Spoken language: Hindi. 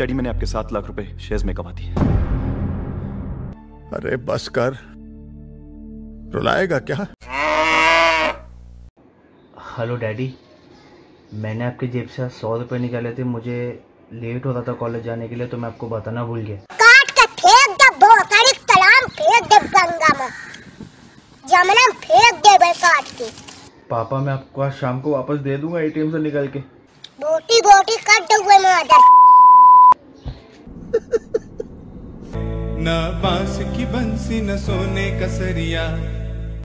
डैडी मैंने आपके सात लाख रुपए शेयर्स में कमा दिए। अरे बस कर। रुलाएगा क्या? हेलो डैडी मैंने आपके जेब से सौ रुपये निकाले थे मुझे लेट हो रहा था कॉलेज जाने के लिए तो मैं आपको बताना भूल गया। काट के फेंक दे भोसड़ी कलाम फेंक दे गंगा में। जमना में फेंक दे बे काट के। पापा मैं आपको आज शाम को वापस दे दूँगा एटीएम से निकल के। बोटी बोटी कट दे हुए मदर न बाँस की बंसी न सोने का सरिया।